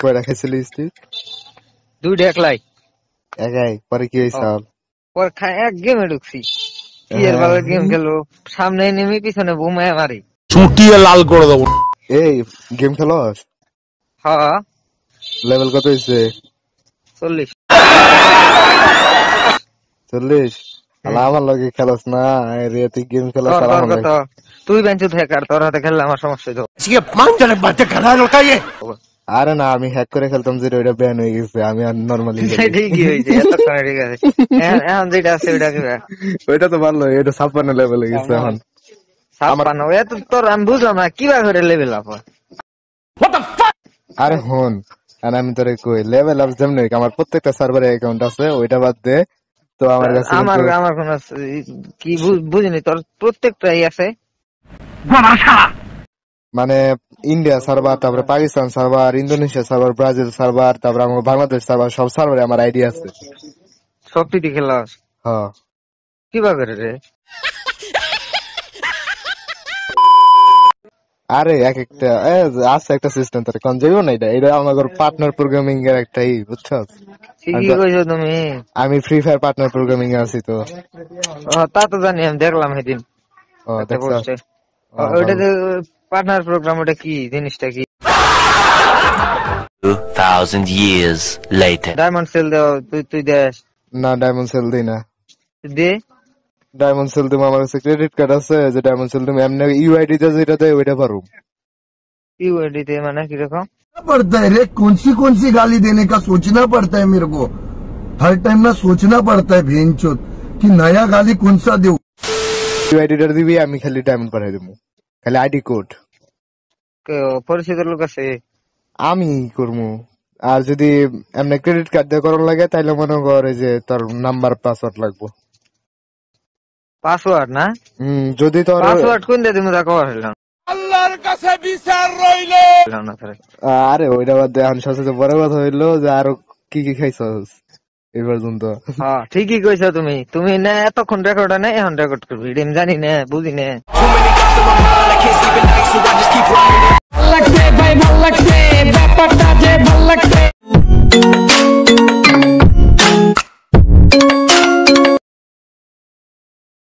কয়টা খাইছিলিস তুই দুইটা একলাই। একাই পরে কি হয়েছে। পর খাই এক গেমে ঢুকছি। কি এর হ্যাঁ। গেম খেলো সামনে নেমে পিছনে বোমায় মারি। চুটিয়ে লাল করে দেবো। এই গেম খেলোস? হ্যাঁ লেভেল কত হয়েছে চল্লিশ। চল্লিশ? আমার লগে খেলোস না রে তুই গেম খেলোস তুই বেঞ্চ থেকে আর তোর হাতে খেললে আমার সমস্যা তো মাঞ্জালে বাচ্চা খেলা লড়কাইয়ে আরে না আমি হ্যাক করে খেলতাম যে ওইটা ব্যান হয়ে গেছে আমি আর নর্মালি ঠিকই হয়েছে এতক্ষণে ঠিক আছে এখন- এখন যেটা আছে ওইটা কি ওইটা তো ভালো এটা ছাপ্পান্ন লেভেল গেছে এখন। ছাপ্পান্ন এত তোর আমি বুঝলাম না কীভাবে করে লেভেল আপ আরে হন আর আমি তোরে কই লেভেল আপ যেমনি আমার প্রত্যেকটা সার্ভারে অ্যাকাউন্ট আছে ওইটা বাদ দে। তো আমার কাছে আমার আমার কোন কি বুঝিনি তোর প্রত্যেকটাই আছে? মানে ইন্ডিয়া সার্ভার তারপরে Pakistan server Indonesia server Brazil server তারপরে আমার বাংলাদেশ সার্ভার সব সার্ভারে আমার আইডি আছে। সব টিটি খেলাস হ্যাঁ। কীভাবে রে? আরে এক একটা এ, আছে একটা সিস্টেম তার কোন যাইও না এটা। এটা আমাদের পার্টনার প্রোগ্রামিং এর একটা ই বুঝছ? তুমি? আমি ফ্রি ফায়ার পার্টনার প্রোগ্রামিং এ আছি তো। তা তো জানি আমি দেখলাম সেদিন। ও একটা দেখছো পোস্টে ও, ওইটা পার্টনার প্রোগ্রাম ওটা কি জিনিসটা কি 2,000 years later. ডায়মন্ড সেল দেও তুই তুই দেস না ডায়মন্ড সেল দিই না দে ডায়মন্ড সেল তুমি আমার কাছে ক্রেডিট কার্ড আছে যে ডায়মন্ড সেল তুমি এমনি ইউআইডি তে যেটা দেয় ওইটা পারো ইউআইডিতে মানে কিরকম पड़ता है रे कौन सी कौन सी गाली देने का सोचना पड़ता है मेरे को हर टाइम ना सोचना पड़ता है भेन कि नया गाली कौन सा दे ইউআইডি টা দিবি আমি খালি ডায়মন্ড পাঠাই দেবো খালি আইডি কোড। কে- পরিচিত লোক আছে? আমি করব? আর যদি এমনি ক্রেডিট কার্ড দিয়ে করার লাগে তাইলে মনে কর এই যে তোর নাম্বার পাসওয়ার্ড লাগবো। পাসওয়ার্ড না? হম যদি তোর পাসওয়ার্ড কোন দিয়ে তুমি কবার আল্লাহর কাছে বিচার রইল। তাহলে। আরে ওইটা বাদ দে এখন সবচেয়ে বড় কথা হইল যে আরও কি কি খাইছস? এই পর্যন্ত। হ্যাঁ ঠিকই কইছো তুমি। তুমি না এতক্ষণ রেকর্ড না এখন রেকর্ড করবি। জানি না বুঝি না।